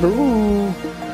Boo.